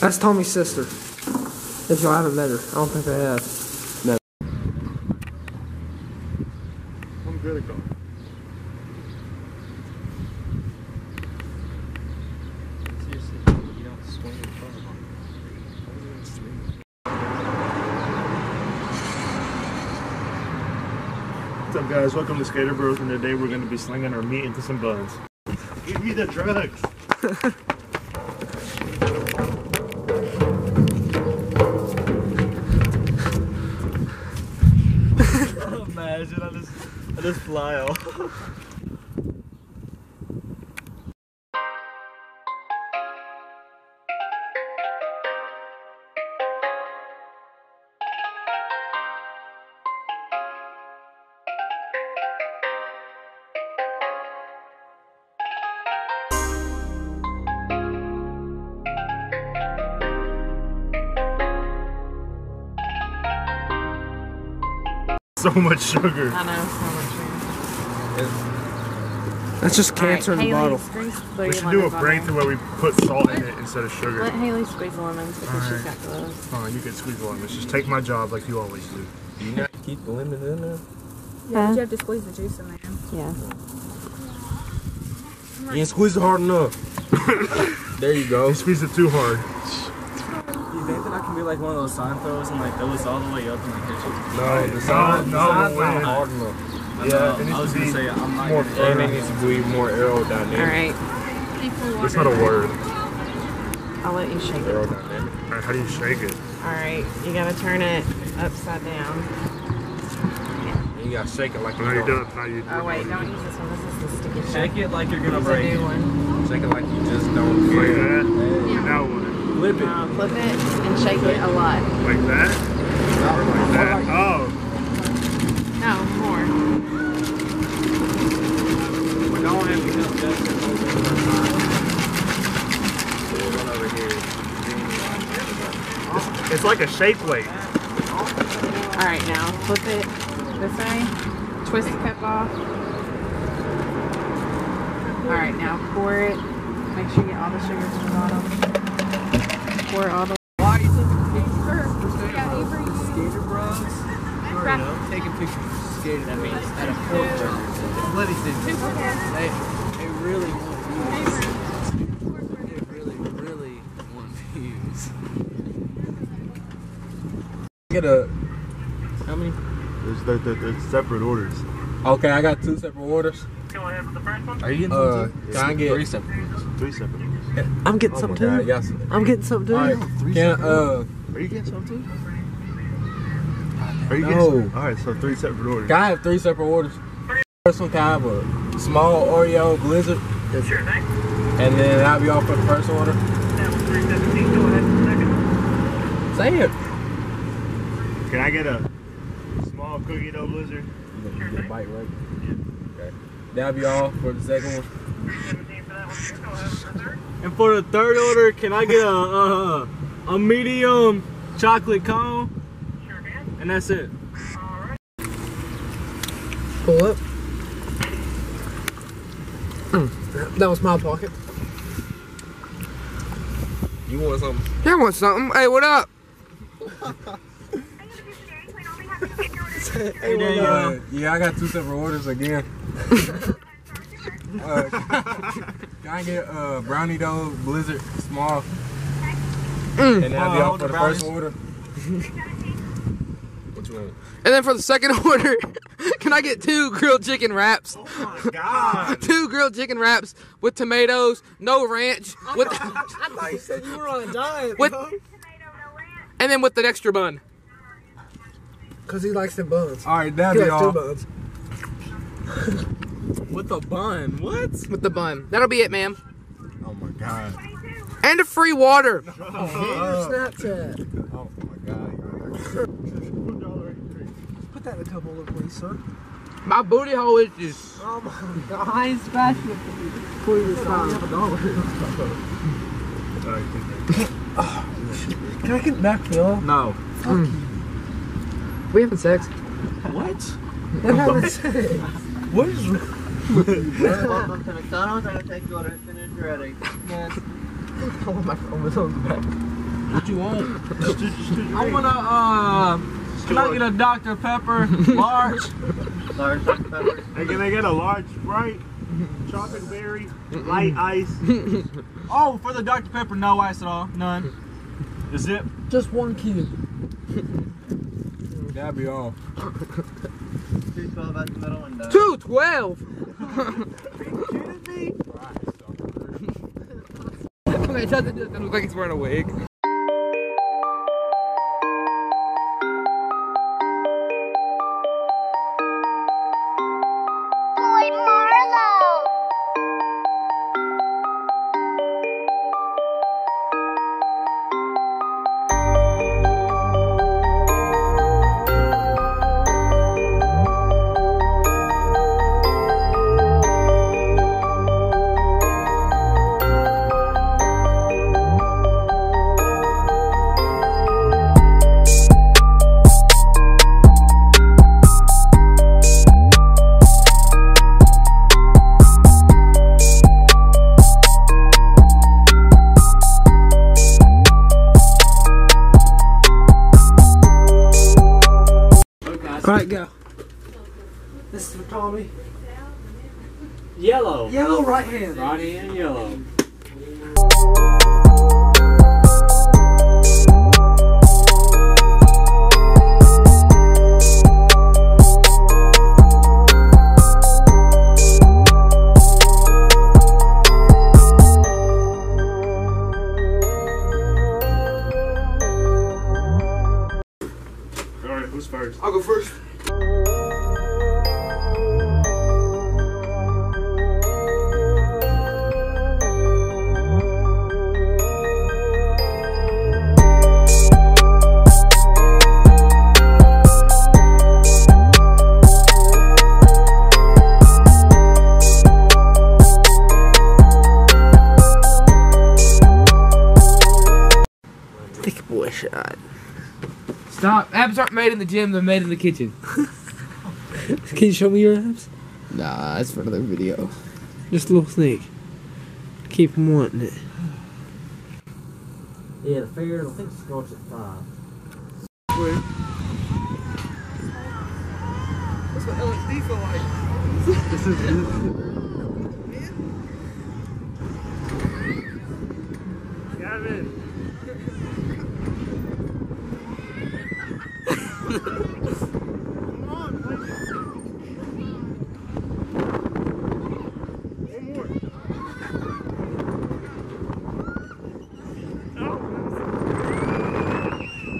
That's Tommy's sister. If y'all haven't met her, I don't think I have. No. I'm good at golf. Seriously, you don't swing in front of them. What's up, guys? Welcome to Skater Bros, and today we're going to be slinging our meat into some buns. Give me the drugs. Imagine I just, I just fly off. So much sugar. I know, so much That's just cancer in the bottle. We should do a prank to where we put salt in it instead of sugar. Let Haley squeeze the lemons because she's got gloves. Oh, you can squeeze the lemons. Just take my job like you always do. Do you not keep the lemons in there? Yeah, but you have to squeeze the juice in there. Yeah. You ain't squeeze it hard enough. there you go. You squeeze it too hard. You think that I can be like one of those sign throws and like throw this all the way up and like hit you? No, the No, sign, no, the sign's wait. not hard enough. Yeah, know, it needs I was to gonna be say I'm not more gonna- it needs to be more aerodynamic. All right. It's not a word. I'll let you shake it. Aerodynamic. All right, how do you shake it? All right. You gotta turn it upside down. And you gotta shake it like No, you you're don't. No, you Oh wait, don't use this one. This is the sticky Shake it like you're gonna Use a break new it. one. Shake it like you just don't Like care. that? Now what? Flip it. Uh, flip it and shake it a lot. Like that? Or like that? Oh. No, more. We don't have to come Justin over the time. Over here. It's, it's like a shake weight. All right, now flip it this way. Twist the cup off. All right, now pour it. Make sure you get all the sugar to the bottom. Pour all the. Why you took a picture? Skater bros. You know, taking pictures of skating, that means at a port What is it? They, they really want views. They really, really want views. Get a. How many? There's, there, there, there's separate orders. Okay, I got two separate orders. Are you getting Uh, some too? can I get three separate? Three separate. I'm getting Oh some my too. Yes. I'm getting some too. All right, can uh, Are you getting some too? Are you No. getting some? All right, so three separate orders. can I have three separate orders? First one, can I have a small Oreo Blizzard? And then that'll be all for the first order. Say it. Can I get a small cookie dough blizzard? The bite right. Okay. That'll be all for the second one. And for the third order, can I get a uh, a medium chocolate cone? Sure can. And that's it. Pull up. Mm, that was my pocket. You want something? Yeah, I want something. Hey, what up? Hey, there you Uh, yeah, I got two separate orders again. uh, can I get uh, brownie dough blizzard small? Mm. And that'll be Oh, all for the the first order. what you want? And then for the second order, can I get two grilled chicken wraps? Oh my god. two grilled chicken wraps with tomatoes, no ranch, with I thought you said you were on a diet. with, and then with an extra bun. Cause he likes them buns. All right, He that'll be likes two all. buns. With a bun. What? With the bun. That'll be it, ma'am. Oh my god. And a free water. Snapchat. Oh my god. Put that in a cup holder, please, sir. My booty hole is just. Oh my god. I ain't smashing it. Please, stop. Can I get back, Phil? No. We having sex? What? What happened to What is Welcome to McDonald's. I'm gonna take your order as soon ready. Yes. Oh my phone was on the back. What you want? I wanna uh can I get a Dr. Pepper large? Large Dr. Pepper. Hey, can I get a large Sprite, chocolate berry, light ice? Oh, for the Dr. Pepper, no ice at all. None. The zip. Just one kid. That'd be all. 212 at the middle Two twelve. okay, shut the It looks like he's wearing a wig. Alright, go. This is for Tommy. Yellow. Yellow right hand. Right hand yellow. All right, who's first? I'll go first. Shot. Stop. Abs aren't made in the gym, they're made in the kitchen. Can you show me your abs? Nah, that's for another video. Just a little sneak. Keep 'em wanting it. Yeah, the fair, I think it starts at five. That's what LSD feel like. Gavin. Come on, play this. One more. Oh.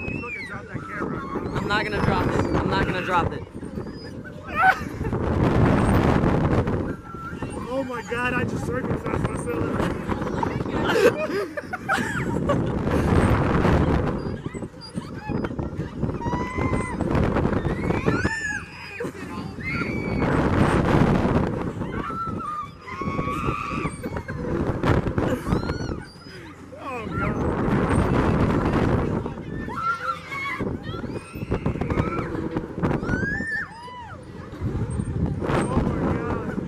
He's looking, drop that camera. I'm not gonna drop it. I'm not gonna drop it. Oh my god, I just circumcised myself. Oh god. Oh my god.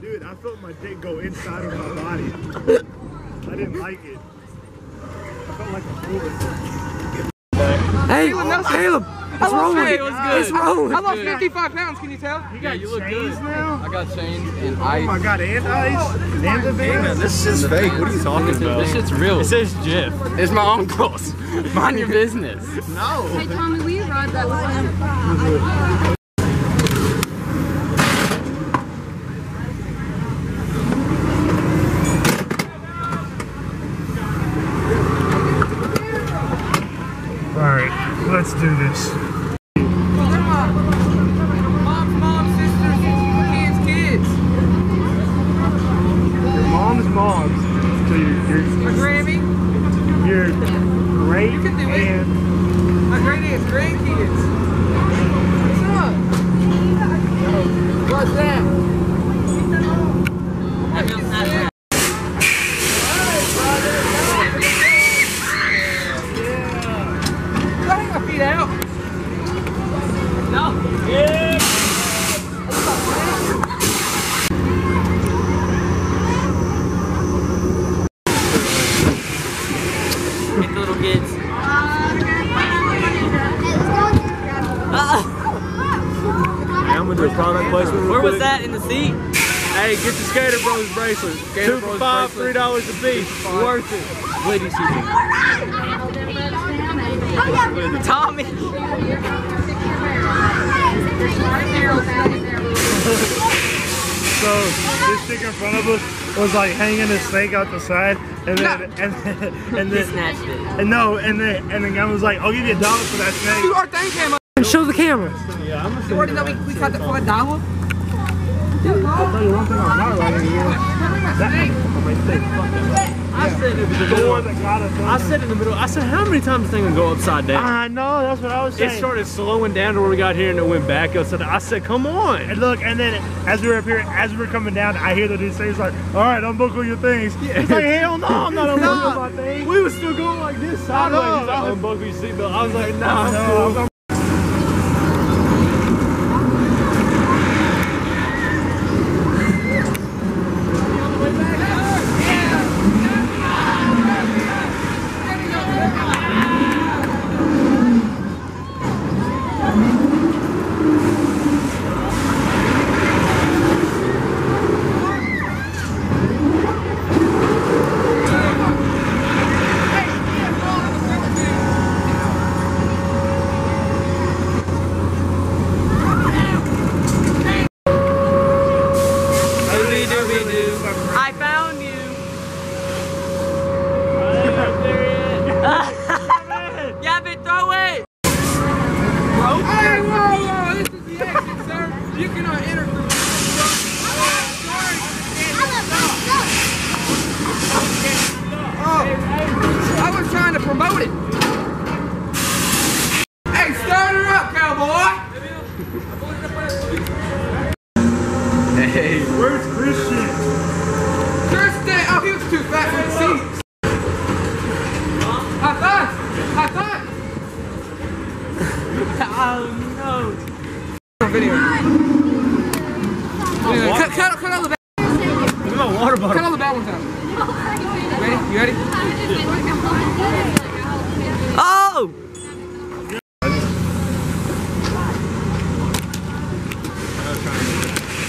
Dude, I felt my dick go inside of my body. I didn't like it. I felt like a force. Hey, Caleb, what's wrong with hey, you? what's good? What's wrong I with lost 55 pounds, can you tell? You got you look good. now? I got chains and Oh ice. my god, and ice? And the van? this is fake. What are you talking about? This shit's real. It says Jeff. It's my uncle's. Mind your business. No. Hey, Tommy, will you ride that one? Alright, let's do this. Mom's mom, sisters, kids, kids. Your mom's mom's. So your, My Grammy, your, your great You can do it. aunt. my great aunt's grandkids. What's up? What's that? Seat. Hey, get the Skater Bros bracelet. Skater Two for Bros five, bracelet. three dollars a piece. Worth it. Bleeding season. Tommy. So this chick in front of us was like hanging a snake out the side, and then and then and He then snatched it. and no, and then and the guy was like, "I'll give you a dollar for that snake." Dude, our thing came up. And show the camera. Yeah, I'm gonna You already know we, we cut that for a dollar? I'll tell you one thing I'm not right I said in the The middle. one that got us. I said in the middle. I said, how many times this thing can go upside down? I know, that's what I was saying. It started slowing down to where we got here and it went back upside down. I said, come on. And look, and then as we were up here, as we were coming down, I hear the dude say, he's like, all right, unbuckle your things. He's like, hell no, I'm not unbuckling my things. We were still going like this sideways. know, like, I was- unbuckle your seatbelt. I was like, nah, I'm No, cool. I'm- Doobie doobie doo. I found you. yeah, but throw it. Hey, whoa, whoa, this is the exit, sir. You cannot enter through Oh, I was trying to promote it. Hey, start her up, cowboy. Where's Christian? Thursday. Oh, he was too fat for the seats. High five. High five. Oh On video. Yeah, cut, cut, cut all the bad, Look at my water cut all the bad ones out. Ready? You ready? Oh.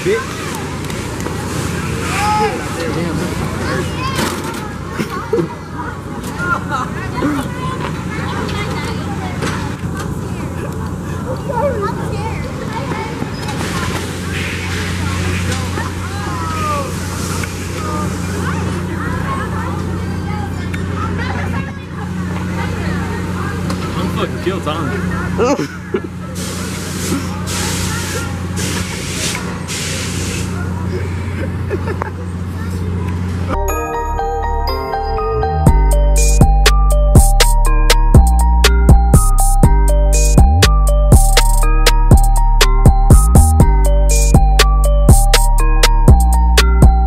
I'm fucking kill Tommy.